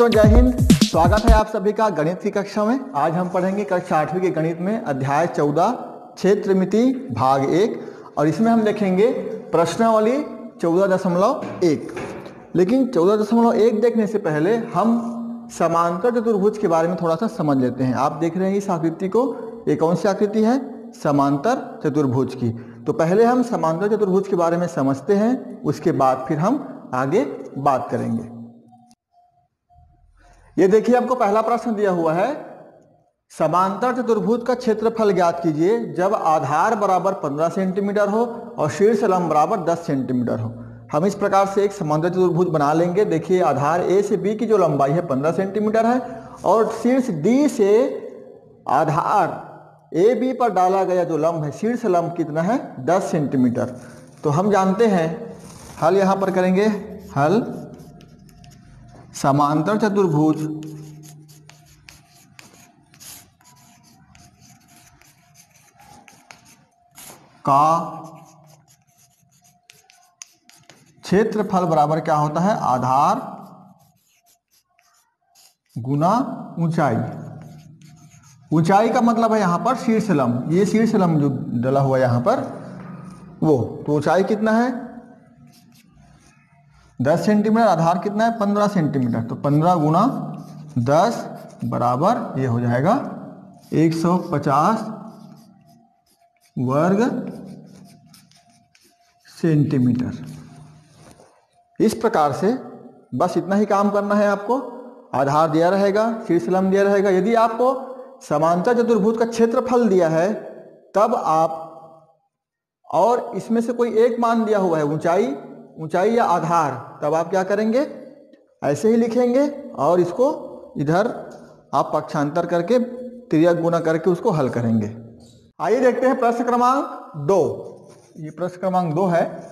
बच्चों जय हिंद। स्वागत है आप सभी का गणित की कक्षा में। आज हम पढ़ेंगे कक्षा आठवीं के गणित में, अध्याय चौदह, क्षेत्र मिति, भाग एक। और इसमें हम देखेंगे प्रश्नावली चौदह दशमलव एक। लेकिन चौदह दशमलव एक देखने से पहले हम समांतर चतुर्भुज के बारे में थोड़ा सा समझ लेते हैं। आप देख रहे हैं इस आकृति को। ये कौन सी आकृति है? समांतर चतुर्भुज की। तो पहले हम समांतर चतुर्भुज के बारे में समझते हैं। उसके बाद फिर हम आगे बात करेंगे। ये देखिए, आपको पहला प्रश्न दिया हुआ है, समांतर चतुर्भुज का क्षेत्रफल ज्ञात कीजिए, जब आधार बराबर 15 सेंटीमीटर हो और शीर्ष लंब बराबर 10 सेंटीमीटर हो। हम इस प्रकार से एक समांतर चतुर्भुज बना लेंगे। देखिए, आधार ए से बी की जो लंबाई है 15 सेंटीमीटर है और शीर्ष डी से आधार ए बी पर डाला गया जो लंब है, शीर्ष लंब कितना है? 10 सेंटीमीटर। तो हम जानते हैं, हल यहाँ पर करेंगे, हल समांतर चतुर्भुज। का क्षेत्रफल बराबर क्या होता है? आधार गुना ऊंचाई। ऊंचाई का मतलब है यहाँ पर शीर्षलम। ये शीर्ष लंब जो डला हुआ यहाँ पर, वो। तो ऊंचाई कितना है? 10 सेंटीमीटर आधार कितना है? 15 सेंटीमीटर। तो 15 गुना 10 बराबर ये हो जाएगा 150 वर्ग सेंटीमीटर। इस प्रकार से बस इतना ही काम करना है आपको। आधार दिया रहेगा शीर्ष दिया रहेगा। यदि आपको समांतर चतुर्भुज का क्षेत्रफल दिया है, तब आप और इसमें से कोई एक मान दिया हुआ है, ऊंचाई ऊंचाई या आधार, तब आप क्या करेंगे? ऐसे ही लिखेंगे और इसको इधर आप पक्षांतर करके त्रिया गुना करके उसको हल करेंगे। आइए देखते हैं प्रश्न क्रमांक दो। ये प्रश्न क्रमांक दो है।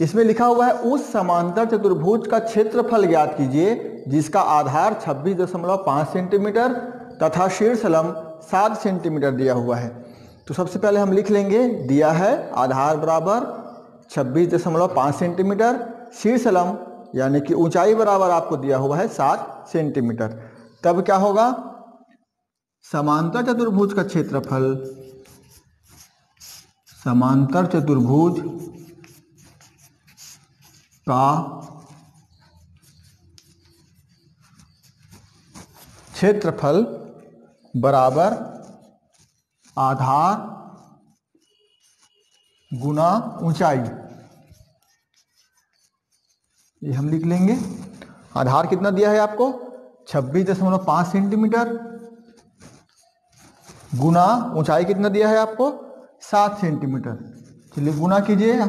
इसमें लिखा हुआ है, उस समांतर चतुर्भुज का क्षेत्रफल ज्ञात कीजिए, जिसका आधार 26.5 सेंटीमीटर तथा शीर्ष 7 सेंटीमीटर दिया हुआ है। तो सबसे पहले हम लिख लेंगे, दिया है आधार बराबर 26.5 सेंटीमीटर शीर्षलम यानी कि ऊंचाई बराबर आपको दिया हुआ है सात सेंटीमीटर। तब क्या होगा? समांतर चतुर्भुज का क्षेत्रफल, समांतर चतुर्भुज का क्षेत्रफल बराबर आधार गुना ऊंचाई। ये हम लिख लेंगे। आधार कितना दिया है आपको? 26.5 सेंटीमीटर। गुना ऊंचाई कितना दिया है आपको? 7 सेंटीमीटर। चलिए गुना कीजिए।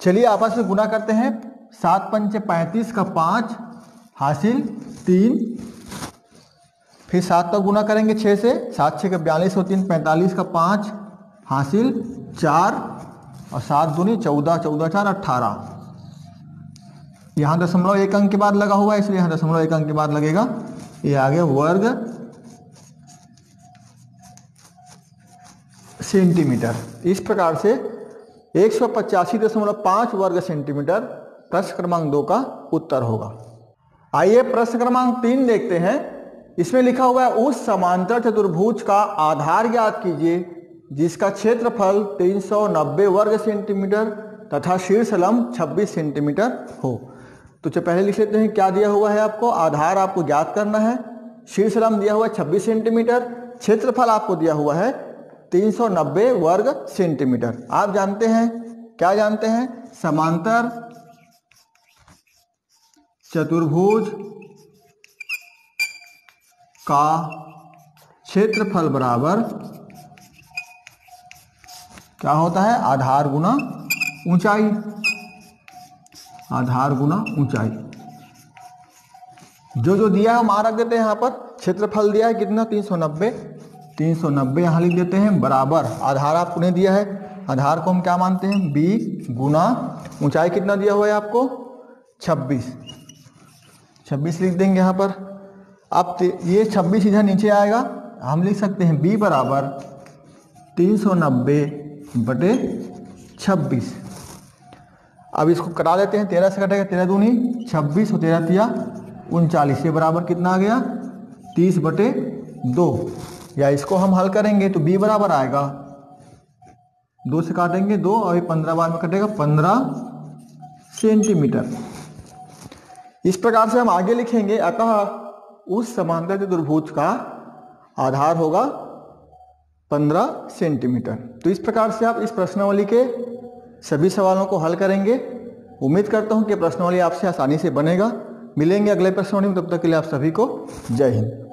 चलिए आपस में गुना करते हैं। सात पंचे पैंतीस का पाँच, हासिल तीन। फिर सात का गुना करेंगे छः से। सात छः का बयालीस और तीन पैंतालीस का पाँच, हासिल चार। और सात दूनी चौदह चौदह चार, अट्ठारह। यहाँ दशमलव एक अंक के बाद लगा हुआ है, इसलिए यहाँ दशमलव एक अंक के बाद लगेगा। ये आगे वर्ग सेंटीमीटर। इस प्रकार से एक सौ पचासी दशमलव पाँच वर्ग सेंटीमीटर प्रश्न क्रमांक दो का उत्तर होगा। आइए प्रश्न क्रमांक तीन देखते हैं। इसमें लिखा हुआ है, उस समांतर चतुर्भुज का आधार ज्ञात कीजिए। जिसका क्षेत्रफल 390 वर्ग सेंटीमीटर तथा शीर्ष लंब 26 सेंटीमीटर हो। तो जो पहले लिख लेते हैं, क्या दिया हुआ है आपको? आधार आपको ज्ञात करना है। शीर्ष लंब दिया हुआ है 26 सेंटीमीटर, क्षेत्रफल आपको दिया हुआ है 390 वर्ग सेंटीमीटर। आप जानते हैं, क्या जानते हैं? समांतर, चतुर्भुज का क्षेत्रफल बराबर क्या होता है? आधार गुना ऊंचाई। आधार गुना ऊंचाई। जो जो दिया है हम रख देते हैं यहाँ पर। क्षेत्रफल दिया है कितना? 390 390 यहाँ लिख देते हैं। बराबर। आधार आपको नहीं दिया है। आधार को हम क्या मानते हैं? बी गुना ऊंचाई कितना दिया हुआ है आपको? 26 26 लिख देंगे यहाँ पर। अब ये 26 इधर नीचे आएगा। हम लिख सकते हैं बी बराबर। 390 बटे 26 अब इसको करा देते हैं, तेरह से कटेगा तेरह दूनी, छब्बीस और तेरह तिया उनचालीस। ये बराबर कितना आ गया? तीस बटे दो। या इसको हम हल करेंगे तो बी बराबर आएगा। दो से काटेंगे दो, और ये पंद्रह बार में कटेगा, पंद्रह सेंटीमीटर। इस प्रकार से हम आगे लिखेंगे, अतः उस समांतर चतुर्भुज का आधार होगा पंद्रह सेंटीमीटर। तो इस प्रकार से आप इस प्रश्नावली के सभी सवालों को हल करेंगे। उम्मीद करता हूँ कि प्रश्नावली आपसे आसानी से बनेगा। मिलेंगे अगले प्रश्नवली में, तब तक के लिए आप सभी को जय हिंद।